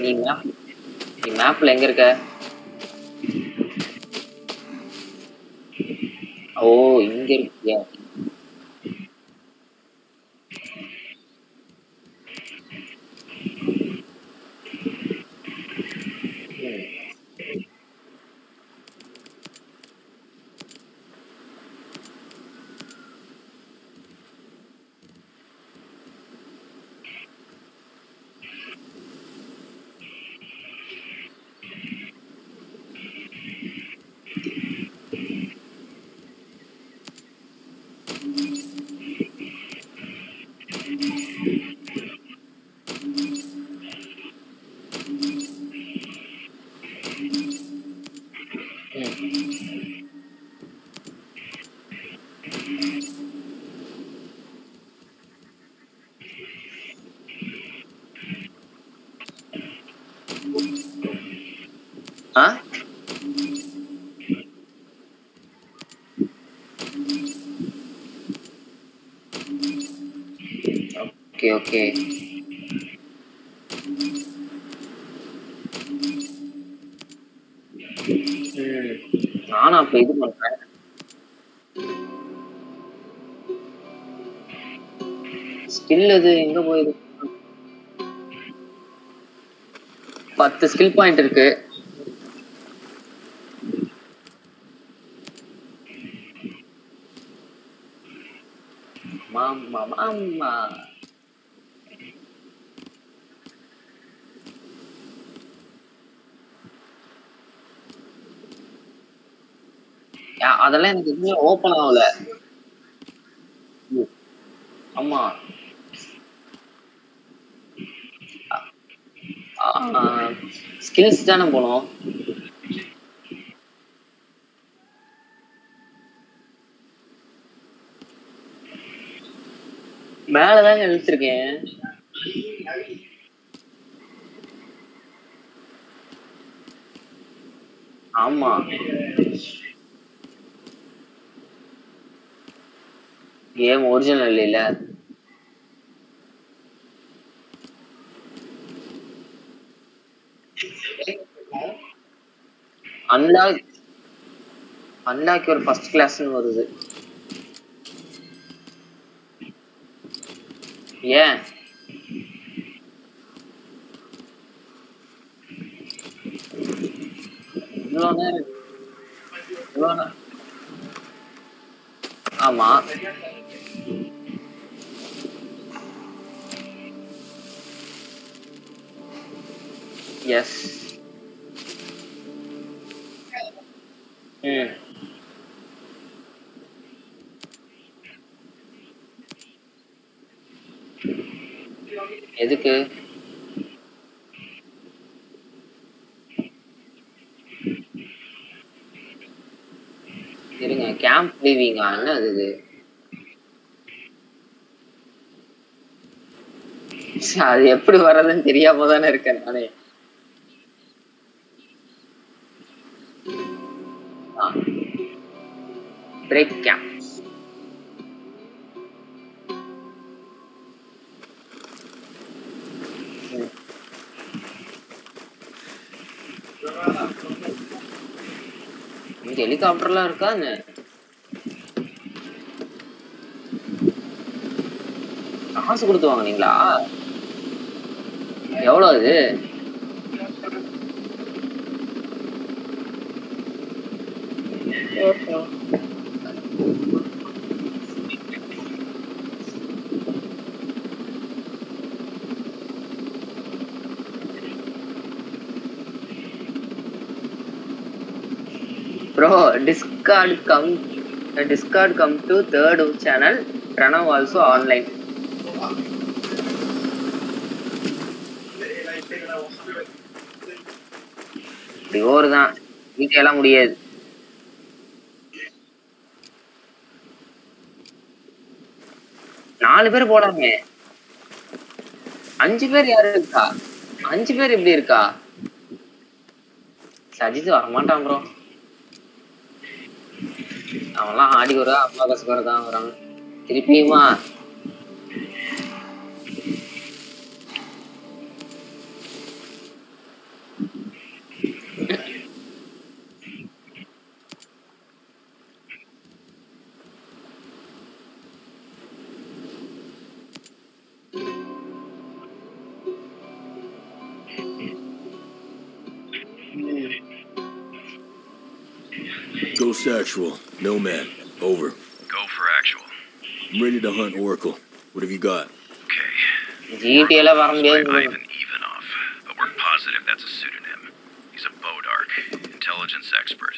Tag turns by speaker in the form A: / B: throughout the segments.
A: நீ மேப் நீ மேப்ல எங்க இருக்க? ஓ இங்க இருக்கியா? nih Hah? Oke, okay, oke. Okay. இது பண்றேன் ஸ்கில் அது எங்க போயிருக்கு பத்து ஸ்கில் பாயிண்ட் இருக்கு. மாமா மாமா. அதெல்லாம் எனக்கு எதுவுமே ஓபன் ஆகல. ஆமா. ஸ்கில்ஸ் தானே போனோம். மேலதாங்க எழுத்திருக்கேன் ஆமா. கேம் ஒரிஜினல் இல்ல. அன்லாக் அன்லாக் ஒரு ஃபர்ஸ்ட் கிளாஸ்னு வருது. ஏன் இவ்வளோ நேரம் இவ்வளோ நேரம் ஆமா எஸ் ம் எதுக்கு கேம்ப் லீவிங்கா என்ன அது அது எப்படி வர்றதுன்னு தெரியாம தானே இருக்கேன் நானே. பிரேக் கேம்ப் ஹெலிகாப்டர்லாம் இருக்கா காசு கொடுத்து வாங்கினீங்களா எவ்வளோ அது bro Discord come Discord come to third channel Pranav also online டிவோர் தான். வீட்டு முடியாது. நாலு பேர் போடாமே அஞ்சு பேர் யாரு இருக்கா? அஞ்சு பேர் எப்படி இருக்கா? சஜித் வரமாட்டான் ப்ரோ அவன்லாம் ஆடி வரா அப்பா கசக்கர தான் வரான் திருப்பியுமா?
B: Ghost Actual, no man. Over.
C: Go for Actual.
B: I'm ready to hunt Oracle. What have you got?
C: Okay. Ivan Ivanov, but we're positive that's a pseudonym. He's a Bodark, intelligence expert.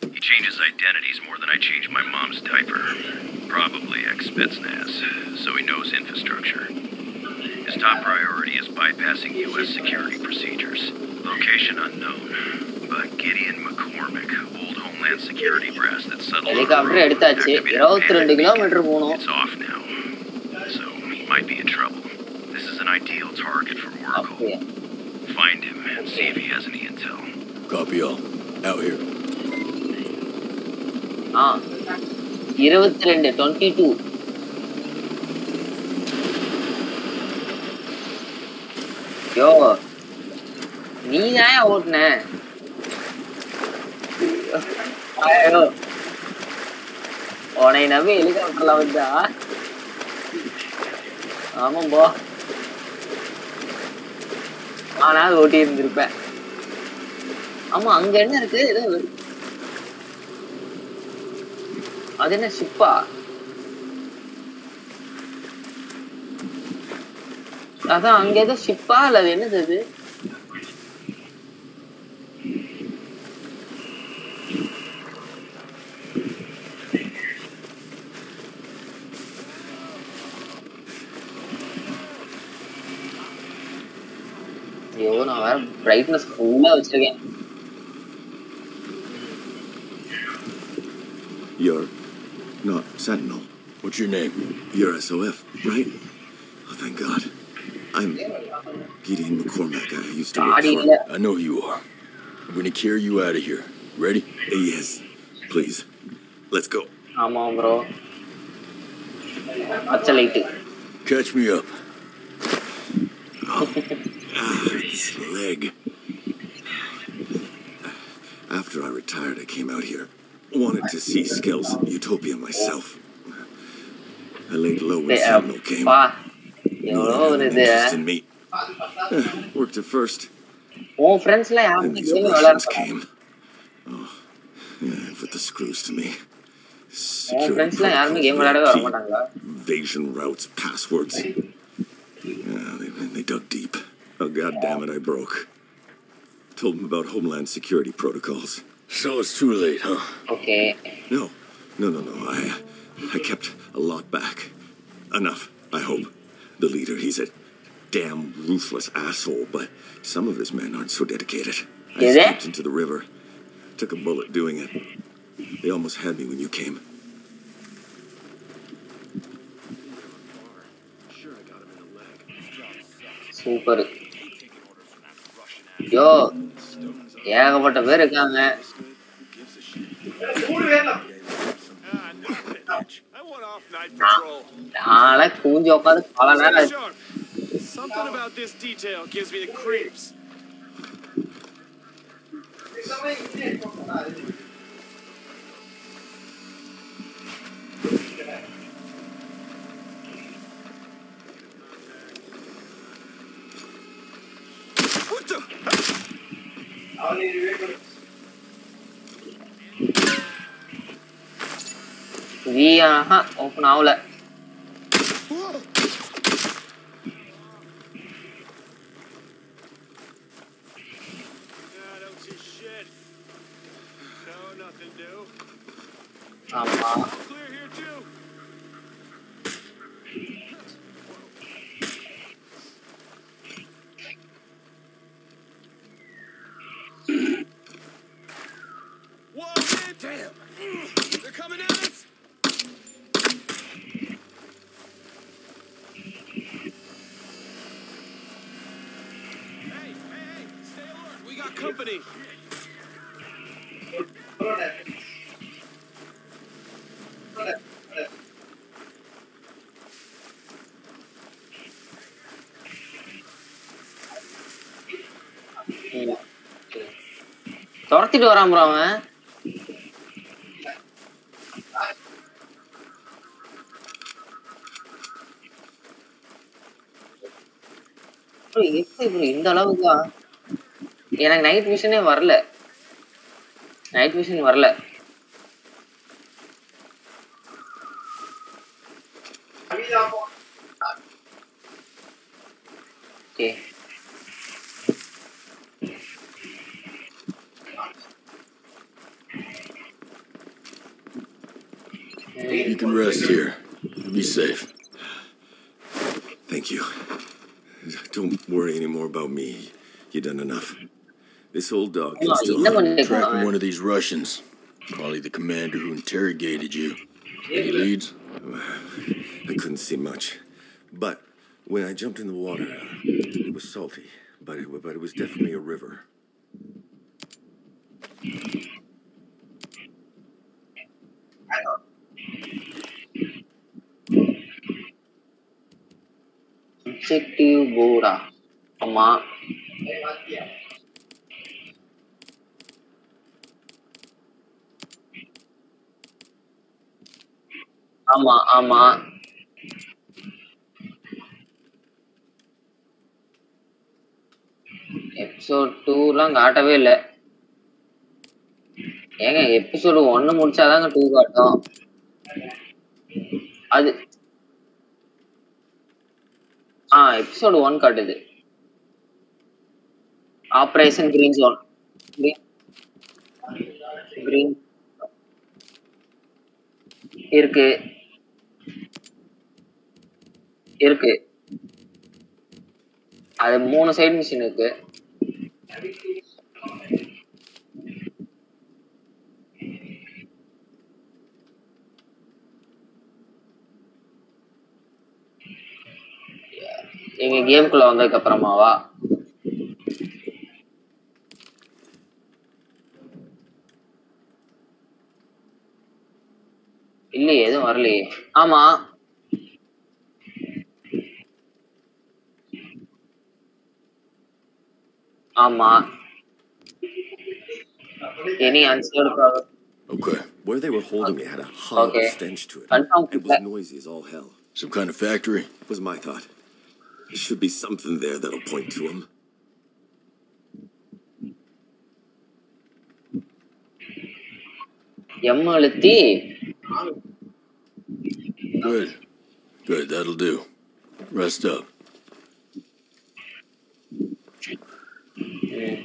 C: He changes identities more than I change my mom's diaper. Probably ex-Spetsnaz, so he knows infrastructure. His top priority is bypassing U.S. security procedures. Location unknown. But Gideon McCormick, old Homeland Security brass that settled on the
A: helicopter
C: road,
A: எடுத்தாச்சு
C: activated
A: இருபத்தி ரெண்டு
C: panic.
A: Kilometre போகணும்
C: It's off now. So he might be in trouble. This is an ideal target for Oracle.
A: அப்படியா
C: Find him and see if he has any intel.
B: Copy all. Out here.
A: ஆ இருபத்தி ரெண்டு twenty two யோ நீ தான் ஓட்டுன உனைய நம்பி ஹெலிகாப்டர்ல வந்தா? ஆமாம் போ. ஆனா ஓட்டி இருந்திருப்பேன் ஆமா அங்க என்ன இருக்கு? ஏதோ அது என்ன ஷிப்பா அதான் அங்க ஏதோ ஷிப்பா இல்ல என்னது அது? ஐயோ நான் வேற பிரைட்னஸ் ஃபுல்லா வச்சிருக்கேன்
D: You're not Sentinel.
B: What's your name?
D: You're SOF, right? Oh, thank God. I'm Gideon McCormack. I used to work
A: தாடி
D: for.
A: இல்ல
B: I know who you are. I'm gonna carry you out of here. Ready?
D: Uh, Yes, please. Let's go.
A: ஆமா bro பச்சை light
B: Catch me up.
D: His leg. After I retired, I came out here. Wanted to see Skell's Utopia myself. I laid low when Sentinel came. Not an interest in me. Uh, worked at first.
A: Oh,
D: friends,
A: and
D: came. Oh, yeah, put the screws to me. Security invasion routes, passwords. Yeah, they, they dug deep. Oh, God damn it, I broke. Told him about Homeland Security protocols.
B: So it's too late, huh?
A: Okay.
D: No, no, no, no. I, I kept a lot back. Enough, I hope. The leader, he's a damn ruthless asshole, but some of his men aren't so dedicated. I
A: Is I
D: stepped into the river. Took a bullet doing it. They almost had me when you came.
A: Super yo ஏகப்பட்ட பேர் இருக்காங்க
E: I want off night patrol.
A: நாளை கூஞ்சி உட்காந்து பல நேரம் ஆச்சு.
E: Sharp. Something about this detail gives me the creeps.
D: What the?
E: Ik heb het niet open Ik We company!
A: துரத்திட்டு வரான் ப்ரோ அவன். எப்படி ப்ரோ இந்த அளவுக்கா? எனக்கு நைட் விஷனே வரல நைட் விஷன் வரல
B: You can rest here. Be safe.
D: Thank you. Don't worry anymore about me. You've done enough. This old dog can still
A: no
B: tracking one of these Russians. Probably the commander who interrogated you. Any leads?
D: I couldn't see much. But when I jumped in the water, it was salty, but it, but it was definitely a river.
A: Objective Bora. Ama. ஆமா ஆமா. Episode டூலாம் காட்டவே இல்லை. ஏங்க episode ஒன்னு முடிச்சாதாங்க two காட்டும். அது ஆ episode one காட்டுது. ஆபரேஷன் கிரீன் ஜோன் கிரீன் இருக்கு. இருக்கு. அது மூணு சைடு மிஷின் இருக்கு. எங்க கேம்குள்ள வந்ததுக்கு அப்புறமாவா? இல்லையே எதுவும் வரலையே. ஆமா. ஆமா any answered
B: Okay.
D: Where they were holding okay. it had a hollow
A: okay.
D: stench to it. It was noisy as all hell.
B: Some kind of factory?
D: Was my thought. There should be something there that'll point to him.
B: Good. Good, that'll do. Rest up.
A: Yeah.